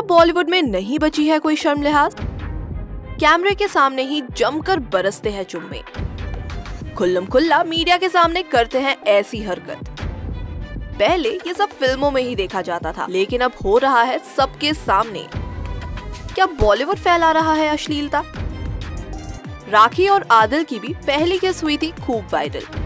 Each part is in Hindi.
क्या बॉलीवुड में नहीं बची है कोई शर्म लिहाज? कैमरे के सामने ही जमकर बरसते हैं चुम्मे खुल्लम खुल्ला मीडिया के सामने करते हैं ऐसी हरकत। पहले ये सब फ़िल्मों में ही देखा जाता था, लेकिन अब हो रहा है सबके सामने। क्या बॉलीवुड फैला रहा है अश्लीलता? राखी और आदिल की भी पहली केस हुई थी खूब वायरल।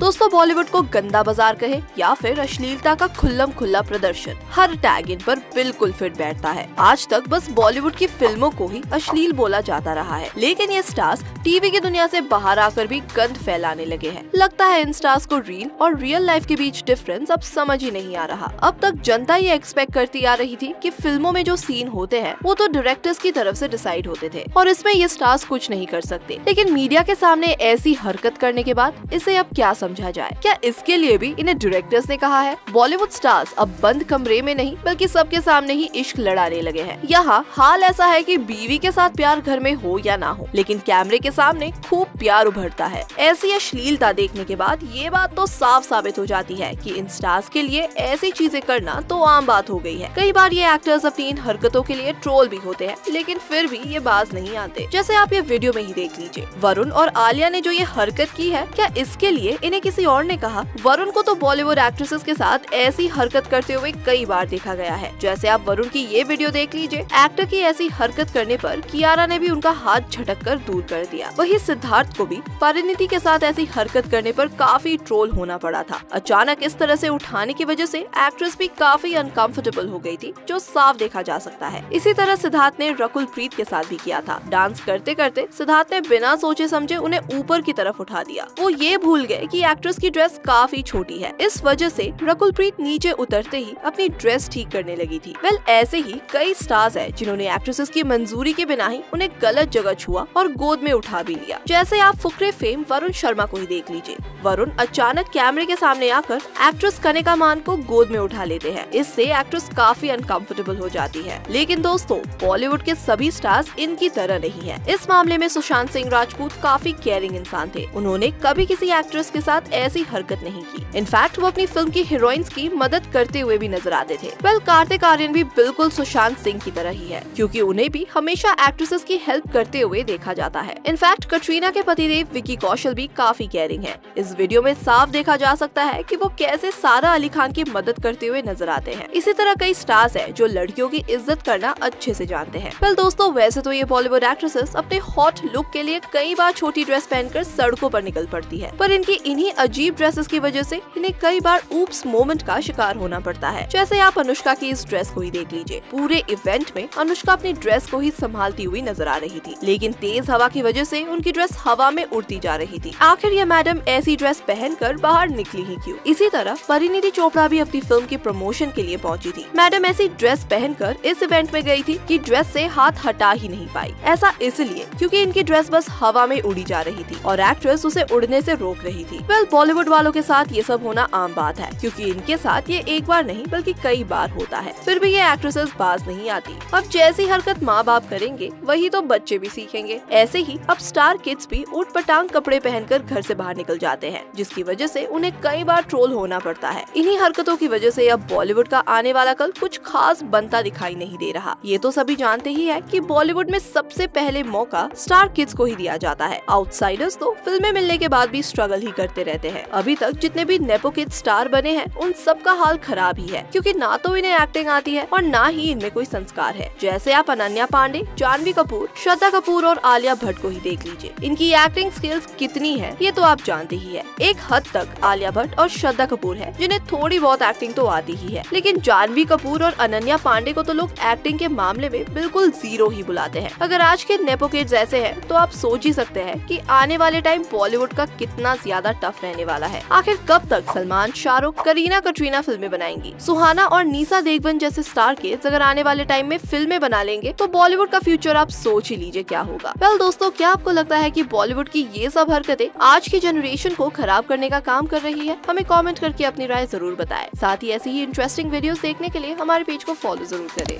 दोस्तों, बॉलीवुड को गंदा बाज़ार कहे या फिर अश्लीलता का खुल्लम खुल्ला प्रदर्शन। हर टैग इन पर बिल्कुल फिट बैठता है। आज तक बस बॉलीवुड की फ़िल्मों को ही अश्लील बोला जाता रहा है। लेकिन ये स्टार्स टीवी की दुनिया से बाहर आकर भी गंद फैलाने लगे हैं। लगता है इन स्टार्स को रील और रियल लाइफ के बीच डिफरेंस अब समझ ही नहीं आ रहा। अब तक जनता ये एक्सपेक्ट करती आ रही थी कि फ़िल्मों में जो सीन होते हैं, वो तो डायरेक्टर्स की तरफ़ से डिसाइड होते थे। और इसमें ये स्टार्स कुछ नहीं कर सकते। लेकिन मीडिया के सामने ऐसी हरकत करने के बाद इसे अब क्या जाए। क्या इसके लिए भी इन्हें डायरेक्टर्स ने कहा है? बॉलीवुड स्टार्स अब बंद कमरे में नहीं, बल्कि सबके सामने ही इश्क लड़ाने लगे हैं। यहाँ हाल ऐसा है कि बीवी के साथ प्यार घर में हो या ना हो, लेकिन कैमरे के सामने खूब प्यार उभरता है। ऐसी अश्लीलता देखने के बाद ये बात तो साफ़ साबित हो जाती है कि इन स्टार्स के लिए ऐसी चीज़ें करना तो आम बात हो गई है। कई बार ये एक्टर्स अपनी इन हरकतों के लिए ट्रोल भी होते हैं, लेकिन फिर भी ये बाज नहीं आते। जैसे आप ये वीडियो में ही देख लीजिए। वरुण और आलिया ने जो ये हरकत की है, क्या इसके लिए इन्हें किसी और ने कहा, वरुण को तो बॉलीवुड एक्ट्रेसेस के साथ ऐसी हरकत करते हुए कई बार देखा गया है। जैसे आप वरुण की ये वीडियो देख लीजिए। एक्टर की ऐसी हरकत करने पर कियारा ने भी उनका हाथ झटक कर दूर कर दिया। वही सिद्धार्थ को भी परिणति के साथ ऐसी हरकत करने पर काफ़ी ट्रोल होना पड़ा था। अचानक इस तरह से उठाने की वजह से एक्ट्रेस भी काफ़ी अनकंफर्टेबल हो गई थी, जो साफ़ देखा जा सकता है। इसी तरह सिद्धार्थ ने रकुल प्रीत के साथ भी किया था। डांस करते करते सिद्धार्थ ने बिना सोचे समझे उन्हें ऊपर की तरफ़ उठा दिया। वो ये भूल गए कि एक्ट्रेस की ड्रेस काफ़ी छोटी है। इस वजह से रकुलप्रीत नीचे उतरते ही अपनी ड्रेस ठीक करने लगी थी। वेल ऐसे ही कई स्टार्स है जिन्होंने एक्ट्रेसेस की मंजूरी के बिना ही उन्हें गलत जगह छुआ और गोद में उठा भी लिया। जैसे आप फुकरे फेम वरुण शर्मा को ही देख लीजिए। वरुण अचानक कैमरे के सामने आकर एक्ट्रेस कनिका मान को गोद में उठा लेते हैं। इससे एक्ट्रेस काफ़ी अनकंफर्टेबल हो जाती है। लेकिन दोस्तों बॉलीवुड के सभी स्टार्स इनकी तरह नहीं है। इस मामले में सुशांत सिंह राजपूत काफ़ी केयरिंग इंसान थे। उन्होंने कभी किसी एक्ट्रेस के साथ ऐसी हरकत नहीं की। इनफैक्ट वो अपनी फ़िल्म की हीरोइंस की मदद करते हुए भी नज़र आते थे। वेल कार्तिक आर्यन भी बिल्कुल सुशांत सिंह की तरह ही है, क्योंकि उन्हें भी हमेशा एक्ट्रेसेस की हेल्प करते हुए देखा जाता है। इनफैक्ट कटरीना के पतिदेव विकी कौशल भी काफ़ी केयरिंग है। इस वीडियो में साफ़ देखा जा सकता है कि वो कैसे सारा अली खान की मदद करते हुए नज़र आते हैं। इसी तरह कई स्टार्स हैं जो लड़कियों की इज़्ज़त करना अच्छे से जानते हैं। वेल दोस्तों, वैसे तो ये बॉलीवुड एक्ट्रेसेस अपने हॉट लुक के लिए कई बार छोटी ड्रेस पहनकर सड़कों पर निकल पड़ती है, पर इनकी इन्हीं अजीब ड्रेसेस की वजह से इन्हें कई बार ऊप्स मोमेंट का शिकार होना पड़ता है। जैसे आप अनुष्का की इस ड्रेस को ही देख लीजिए। पूरे इवेंट में अनुष्का अपनी ड्रेस को ही संभालती हुई नज़र आ रही थी। लेकिन तेज हवा की वजह से उनकी ड्रेस हवा में उड़ती जा रही थी। आखिर ये मैडम ऐसी ड्रेस पहनकर बाहर निकली ही क्यों? इसी तरह परिणीति चोपड़ा भी अपनी फ़िल्म के प्रमोशन के लिए पहुँची थी। मैडम ऐसी ड्रेस पहनकर इस इवेंट में गई थी कि ड्रेस से हाथ हटा ही नहीं पाई। ऐसा इसलिए क्योंकि इनकी ड्रेस बस हवा में उड़ी जा रही थी और एक्ट्रेस उसे उड़ने से रोक रही थी। वेल बॉलीवुड वालों के साथ ये सब होना आम बात है, क्योंकि इनके साथ ये एक बार नहीं, बल्कि कई बार होता है। फिर भी ये एक्ट्रेसेस बाज नहीं आती। अब जैसी हरकत माँ बाप करेंगे, वही तो बच्चे भी सीखेंगे। ऐसे ही अब स्टार किड्स भी उठ पटांग कपड़े पहनकर घर से बाहर निकल जाते हैं, जिसकी वजह से उन्हें कई बार ट्रोल होना पड़ता है। इन्हीं हरकतों की वजह से अब बॉलीवुड का आने वाला कल कुछ खास बनता दिखाई नहीं दे रहा। ये तो सभी जानते ही है कि बॉलीवुड में सबसे पहले मौका स्टार किड्स को ही दिया जाता है। आउटसाइडर्स तो फ़िल्में मिलने के बाद भी स्ट्रगल ही करते रहते हैं। अभी तक जितने भी नेपो किड स्टार बने हैं, उन सब का हाल खराब ही है, क्योंकि ना तो इन्हें एक्टिंग आती है और ना ही इनमें कोई संस्कार है। जैसे आप अनन्या पांडे, जानवी कपूर, श्रद्धा कपूर और आलिया भट्ट को ही देख लीजिए। इनकी एक्टिंग स्किल्स कितनी है, ये तो आप जानते ही है। एक हद तक आलिया भट्ट और श्रद्धा कपूर है, जिन्हें थोड़ी बहुत एक्टिंग तो आती ही है। लेकिन जानवी कपूर और अनन्या पांडे को तो लोग एक्टिंग के मामले में बिल्कुल ज़ीरो ही बुलाते हैं। अगर आज के नेपो किड्स ऐसे हैं तो आप सोच ही सकते हैं कि आने वाले टाइम बॉलीवुड का कितना ज़्यादा टफ रहने वाला है। आखिर कब तक सलमान, शाहरुख, करीना, कटरीना फ़िल्में बनाएँगी? सुहाना और नीसा देगवन जैसे स्टार के अगर आने वाले टाइम में फ़िल्में बना लेंगे तो बॉलीवुड का फ्यूचर आप सोच ही लीजिए क्या होगा। वेल दोस्तों, क्या आपको लगता है की बॉलीवुड की ये सब हरकतें आज की जनरेशन को खराब करने का काम कर रही है? हमें कॉमेंट करके अपनी राय ज़रूर बताए। साथ ही ऐसी ही इंटरेस्टिंग वीडियो देखने के लिए हमारे पेज को फॉलो ज़रूर करें।